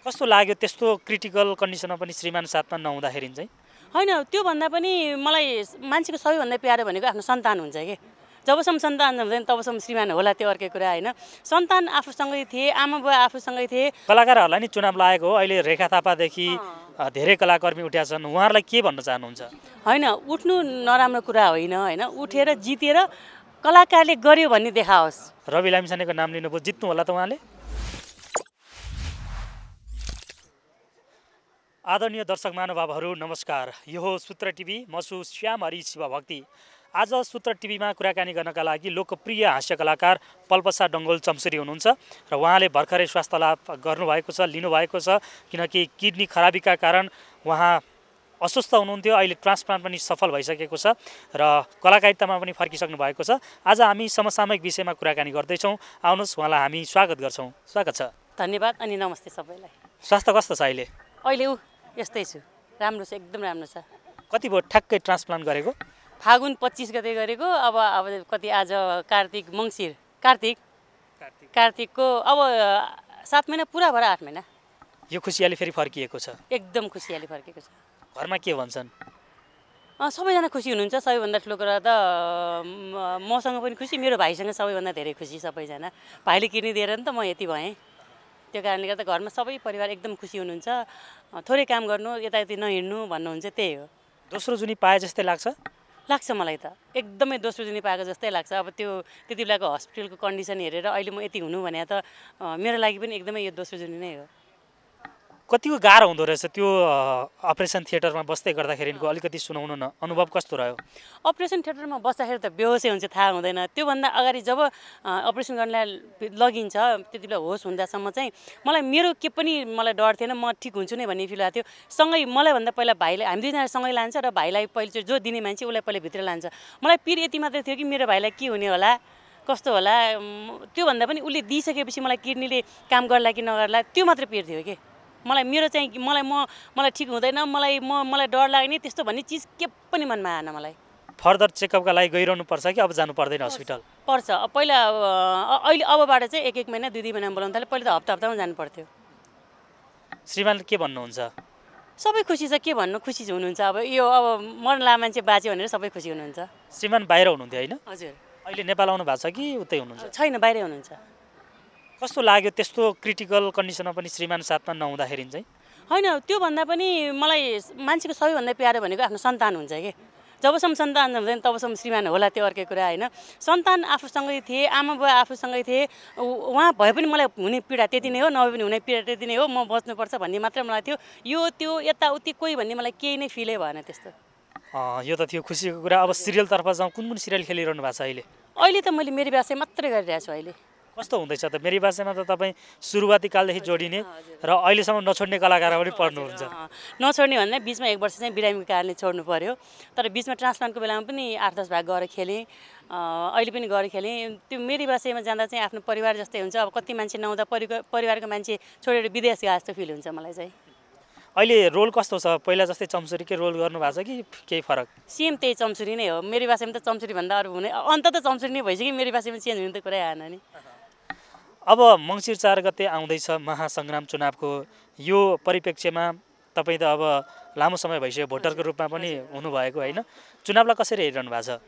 कस्तो लाग्यो त्यस्तो क्रिटिकल कन्डिसनमा पनि श्रीमान साथमा नहुँदाखेरि चाहिँ? होइन त्योभन्दा पनि मलाई मान्छेको सबैभन्दा प्यारो भनेको आफ्नो सन्तान हुन्छ कि। जबसम्म सन्तान हुँदैन तबसम्म श्रीमान होला त्यो अर्कै कुरा होइन। सन्तान आफूसँगै थिए आमा बुवा आफूसँगै थिए। कलाकारहरूलाई नि चुनाव लागेको हो। अहिले रेखा थापादेखि धेरै कलाकर्मी उठ्या छन्। उहाँहरूलाई के भन्न चाहनुहुन्छ? होइन उठ्नु नराम्रो कुरा होइन होइन। उठेर जितेर कलाकारले गर्यो भन्ने देखाओस्। रवि लामिछानेको नाम लिनुभयो। जित्नु होला त उहाँले? आदरणीय दर्शक महानुभावहरू नमस्कार। यो हो सूत्र टिभी म छु श्याम हरि शिव भक्ति आज सूत्र टिभीमा कुराकानी गर्नका लागि लोकप्रिय हास्य कलाकार पल्पसा डङ्गोल चम्सुरी हुनुहुन्छ र उहाँले भर्खरै स्वास्थ्य लाभ गर्नुभएको छ लिनुभएको छ किनकि किडनी खराबीका कारण उहाँ अस्वस्थ हुनुहुन्थ्यो अहिले ट्रान्सप्लान्ट पनि सफल भइसकेको छ र कलाकारितामा पनि फर्किसक्नु भएको छ। आज हामी समसामयिक विषयमा कुराकानी गर्दैछौँ। आउनुहोस् उहाँलाई हामी स्वागत गर्छौँ। स्वागत छ। धन्यवाद अनि नमस्ते सबैलाई। स्वास्थ्य कस्तो छ अहिले? अहिले ऊ यस्तै छु। राम्रो छ एकदम राम्रो छ। कति भयो ठ्याक्कै ट्रान्सप्लान्ट गरेको? फागुन पच्चिस गते गरेको अब अब कति आज कार्तिक मङ्सिर। कार्तिक? कार्तिकको अब सात महिना पुरा भएर आठ महिना। यो खुसियाली फेरि फर्किएको छ। एकदम खुसियाली फर्केको छ। घरमा के भन्छन्? सबैजना खुसी हुनुहुन्छ सबैभन्दा ठुलो कुरा त मसँग पनि खुसी मेरो भाइसँग सबैभन्दा धेरै खुसी सबैजना। भाइले किनी दिएर नि त म यति भएँ। त्यो कारणले गर्दा घरमा सबै परिवार एकदम खुसी हुनुहुन्छ। थोरै काम गर्नु यतायति नहिँड्नु भन्नुहुन्छ त्यही हो। दोस्रो जुनी पाए जस्तै लाग्छ? लाग्छ मलाई त। एकदमै दोस्रो दिने पाएको जस्तै लाग्छ। अब त्यो त्यति बेलाको हस्पिटलको कन्डिसन हेरेर अहिले म यति हुनु भने त मेरो लागि पनि एकदमै यो दोस्रो जुनी नै हो। कतिको गाह्रो हुँदो रहेछ त्यो अपरेसन थिएटरमा बस्दै गर्दाखेरिको अलिकति सुनाउनु न? अनुभव कस्तो रह्यो? अपरेसन थिएटरमा बस्दाखेरि त बेहोसै हुन्छ थाहा हुँदैन। त्योभन्दा अगाडि जब अपरेसन गर्नलाई लगिन्छ त्यति बेला होस हुँदासम्म चाहिँ मलाई मेरो के पनि मलाई डर थिएन म ठिक हुन्छु नै भन्ने फिल भएको थियो। सँगै मलाई भन्दा पहिला भाइलाई हामी दुईजना सँगै लान्छ र भाइलाई पहिले चाहिँ जो दिने मान्छे उसलाई पहिला भित्र लान्छ। मलाई पिर यति मात्रै थियो कि मेरो भाइलाई के हुने होला कस्तो होला त्योभन्दा पनि उसले दिइसकेपछि मलाई किडनीले काम गर्ला कि नगर्ला त्यो मात्रै पिर थियो कि? मलाई मेरो चाहिँ मलाई म मलाई ठिक हुँदैन मलाई म मलाई डर लाग्ने त्यस्तो भन्ने चिज के पनि मनमा आएन मलाई। फर्दर चेकअपका लागि गइरहनु पर्छ कि अब जानु पर्दैन हस्पिटल? पर्छ। अब पहिला अहिले अबबाट चाहिँ एक एक महिना दुई दुई महिना बोलाउनु थाल्यो पहिला त हप्ता हप्तामा जानु पर्थ्यो। श्रीमानले के भन्नुहुन्छ? सबै खुसी छ के भन्नु? खुसी हुनुहुन्छ। अब यो अब मर्न ला मान्छे बाँच्यो भनेर सबै खुसी हुनुहुन्छ। श्रीमान बाहिर हुनुहुन्थ्यो होइन? हजुर। अहिले नेपाल आउनु भएको छ कि उतै हुनुहुन्छ? छैन बाहिरै हुनुहुन्छ। कस्तो लाग्यो त्यस्तो क्रिटिकल कन्डिसनमा पनि श्रीमान साथमा नहुँदाखेरि चाहिँ? होइन त्योभन्दा पनि मलाई मान्छेको सबैभन्दा प्यारो भनेको आफ्नो सन्तान हुन्छ कि। जबसम्म सन्तान हुँदैन तबसम्म श्रीमान होला त्यो अर्कै कुरा होइन। सन्तान आफूसँगै थिए आमा बुवा आफूसँगै थिए उहाँ भए पनि मलाई हुने पीडा त्यति नै हो नभए पनि हुने पीडा त्यति नै हो म बच्नुपर्छ भन्ने मात्र मलाई थियो। यो त्यो यताउति कोही भन्ने मलाई केही नै फिलै भएन त्यस्तो। यो त थियो खुसीको कुरा। अब सिरियलतर्फ जाउँ कुन कुन सिरियल खेलिरहनु भएको छ अहिले? अहिले त मैले मेरो व्यवसाय मात्रै गरिरहेको छु अहिले। कस्तो हुँदैछ त? मेरी भाषामा त तपाईँ सुरुवाती कालदेखि जोडिने र अहिलेसम्म नछोड्ने कलाकार पनि पढ्नुहुन्छ नछोड्ने भन्दा बिचमा एक वर्ष चाहिँ बिरामीको कारणले छोड्नु पऱ्यो तर बिचमा ट्रान्सप्लान्टको बेलामा पनि आठ दस भाग गएर खेलेँ। अहिले पनि गएर खेलेँ। त्यो मेरी बासेमा जाँदा चाहिँ आफ्नो परिवार जस्तै हुन्छ। अब कति मान्छे नहुँदा परिवार परिवारको मान्छे छोडेर विदेश गए जस्तो फिल हुन्छ मलाई चाहिँ। अहिले रोल कस्तो छ? पहिला जस्तै चम्सुरीकै रोल गर्नु भएको छ कि केही फरक? सेम त्यही चम्सुरी नै हो। मेरी बासेमा त चम्सुरी भन्दा अरू हुने। अन्त त चम्सुरी नै भइसक्यो। मेरी बासेमा चेन्ज हुने त कुरै आएन नि। अब मङ्सिर चार गते आउँदैछ महासङ्ग्राम चुनावको। यो परिप्रेक्ष्यमा तपाईँ त अब लामो समय भइसक्यो भोटरको रूपमा पनि हुनुभएको होइन। चुनावलाई कसरी हेरिरहनु भएको छ?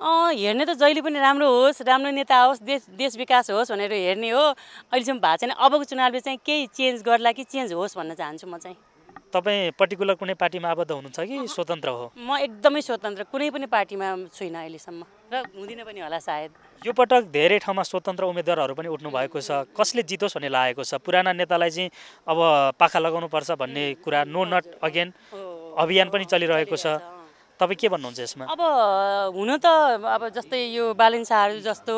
हेर्ने त जहिले पनि राम्रो होस् राम्रो नेता होस् देश देश विकास होस् भनेर हेर्ने हो। अहिलेसम्म भएको छैन। अबको चुनावले चाहिँ केही चेन्ज गर्ला कि चेन्ज होस् भन्न चाहन्छु म चाहिँ। तपाईँ पर्टिकुलर कुनै पार्टीमा आबद्ध हुनुहुन्छ कि स्वतन्त्र हो? म एकदमै स्वतन्त्र कुनै पनि पार्टीमा छुइनँ अहिलेसम्म र हुँदिनँ पनि होला सायद। यो पटक धेरै ठाउँमा स्वतन्त्र उम्मेद्वारहरू पनि उठ्नु भएको छ। कसले जितोस् भन्ने लागेको छ। पुराना नेतालाई चाहिँ अब पाखा लगाउनुपर्छ भन्ने कुरा नो नट अगेन। अभियान पनि चलिरहेको छ। तपाईँ के भन्नुहुन्छ यसमा? अब हुन त अब जस्तै यो बालिन शाहहरू जस्तो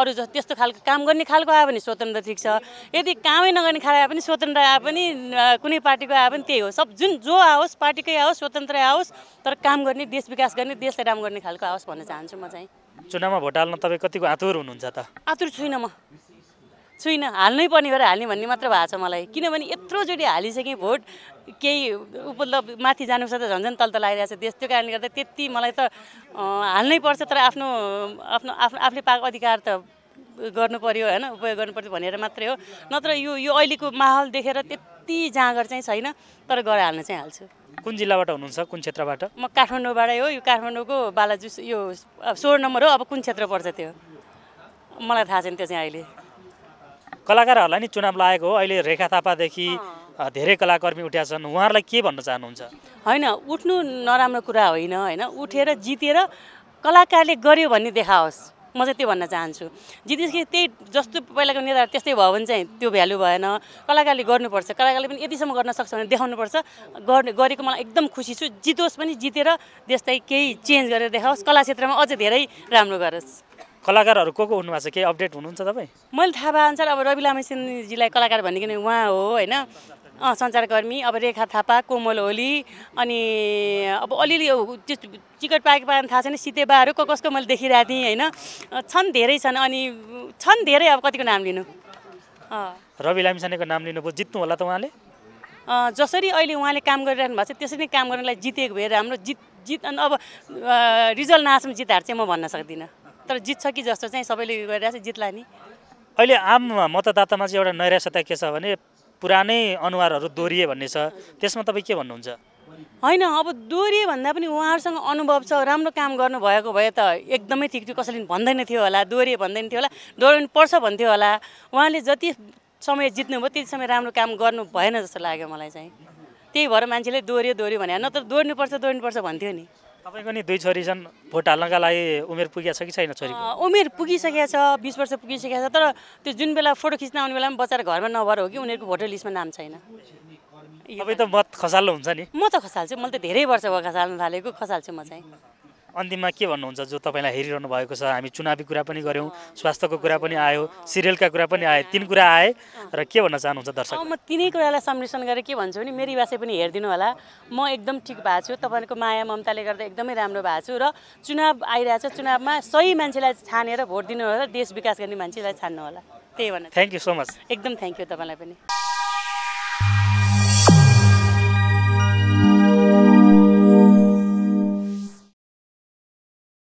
अरू जस्तो त्यस्तो खालको काम गर्ने खालको आयो भने स्वतन्त्र ठिक छ। यदि कामै नगर्ने खाले आए पनि स्वतन्त्र आए पनि कुनै पार्टीको आए पनि त्यही हो। सब जुन जो आओस् पार्टीकै आओस् स्वतन्त्र आओस् तर काम गर्ने देश विकास गर्ने देशलाई राम्रो गर्ने खालको आओस् भन्न चाहन्छु म चाहिँ। चुनावमा भोट हाल्न तपाईँ कतिको आतुर हुनुहुन्छ त? आतुर छुइनँ म। छुइनँ हाल्नै पर्ने भएर हाल्ने भन्ने मात्र भएको छ मलाई। किनभने यत्रोचोटि हालिसकेँ भोट केही उपलब्ध माथि जानुपर्छ त झन् झन् तल तल आइरहेको छ। देश त्यो कारणले गर्दा त्यति मलाई त हाल्नै पर्छ तर आफ्नो आफ्नो आफ्नो आफूले पाएको अधिकार त गर्नु पर्यो होइन? उपयोग गर्नु पर्यो भनेर मात्रै हो। नत्र यो यो अहिलेको माहौल देखेर त्यति जाँगर चाहिँ छैन तर गराइहाल्न चाहिँ हाल्छु। कुन जिल्लाबाट हुनुहुन्छ? कुन क्षेत्रबाट? म काठमाडौँबाटै हो। यो काठमाडौँको बालाजुस यो सोह्र नम्बर हो। अब कुन क्षेत्र पर्छ त्यो? मलाई थाहा छैन त्यो चाहिँ अहिले। कलाकारहरूलाई नि चुनाव लागेको हो। अहिले रेखा थापादेखि धेरै कलाकर्मी उठ्या छन्। उहाँहरूलाई के भन्न चाहनुहुन्छ? होइन उठ्नु नराम्रो कुरा होइन होइन। उठेर जितेर कलाकारले गर्यो भन्ने देखाओस्। म चाहिँ त्यो भन्न चाहन्छु। जितेपछि त्यही जस्तो पहिलाको नेताहरू त्यस्तै भयो भने चाहिँ त्यो भ्यालु भएन। कलाकारले गर्नुपर्छ। कलाकारले पनि यतिसम्म गर्न सक्छ भने देखाउनुपर्छ। गर्ने गरेको मलाई एकदम खुसी छु। जितोस् पनि जितेर देशलाई केही चेन्ज गरेर देखाओस्। कला क्षेत्रमा अझै धेरै राम्रो गरोस्। कलाकारहरू को को हुनुभएको छ? केही अपडेट हुनुहुन्छ तपाईँ? मैले थाहा भए अनुसार अब रवि लामेसिंहजीलाई कलाकार भनेको नै उहाँ हो होइन? अँ सञ्चारकर्मी अब रेखा थापा कोमल ओली अनि अब अलिअलि त्यो टिकट पाएको पाएन थाहा छैन सितेबाहरू को कसको मैले देखिरहेको थिएँ होइन? छन् धेरै छन् अनि छन् धेरै अब कतिको नाम लिनु। अँ। रवि लामिछानेको नाम लिनुभयो जित्नु होला त उहाँले? जसरी अहिले उहाँले काम गरिरहनु भएको छ त्यसरी नै काम गर्नलाई जितेको भए राम्रो जित जित अनि अब रिजल्ट नआसम्म जित हार चाहिँ म भन्न सक्दिनँ। तर जित्छ कि जस्तो चाहिँ सबैले गरिरहेको छ जित्ला नि। अहिले आम मतदातामा चाहिँ एउटा नैराश्यता के छ भने पुरानै अनुहारहरू दोहोरिए भन्ने छ। त्यसमा तपाईँ के भन्नुहुन्छ? होइन अब दोहोरिए भन्दा पनि उहाँहरूसँग अनुभव छ राम्रो काम गर्नुभएको भए त एकदमै ठिक थियो। कसैले भन्दैन थियो होला दोहोरिए भन्दैन थियो होला दोहोऱ्याउनु पर्छ भन्थ्यो होला। उहाँले जति समय जित्नुभयो त्यति समय राम्रो काम गर्नु भएन जस्तो लाग्यो मलाई चाहिँ। त्यही भएर मान्छेले दोहोऱ्यो दोहोऱ्यो भने नत्र दोहोर्नुपर्छ दोहोर्नुपर्छ भन्थ्यो नि। तपाईँको नि दुई छोरी छन् भोट हाल्नका लागि उमेर पुगेको छ कि छैन छोरीको? अँ, उमेर पुगिसकेको छ बिस वर्ष पुगिसकेको छ तर त्यो जुन बेला फोटो खिच्न आउने बेला पनि बच्चाहरू घरमा नभएर हो कि उनीहरूको भोटर लिस्टमा नाम छैन। तपाईँ त मत खसाल्नु हुन्छ नि? म त खसाल्छु मैले त धेरै वर्ष भयो खसाल्न थालेको खसाल्छु म चाहिँ। अन्तिममा के भन्नुहुन्छ जो तपाईँलाई हेरिरहनु भएको छ हामी चुनावी कुरा पनि गऱ्यौँ स्वास्थ्यको कुरा पनि आयो सिरियलका कुरा पनि आए तिन कुरा आए र के भन्न चाहनुहुन्छ दर्शक? म तिनै कुरालाई सम्मिश्रण गरेर के भन्छु भने मेरी भाषा पनि हेरिदिनु होला। म एकदम ठिक भएको छु तपाईँहरूको माया ममताले गर्दा एकदमै राम्रो भएको छु र चुनाव आइरहेछ चुनावमा सही मान्छेलाई छानेर भोट दिनु होला देश विकास गर्ने मान्छेलाई छान्नु होला। त्यही भन्न थ्याङ्क यू सो मच एकदम थ्याङ्क यू तपाईँलाई पनि।